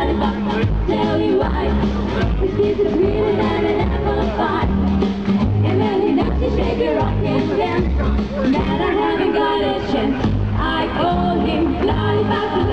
I tell you why. This piece is greener than an apple pie. And then he knocks you, shake your rock and dance. Man, I haven't got a chance. I call him Lollipop.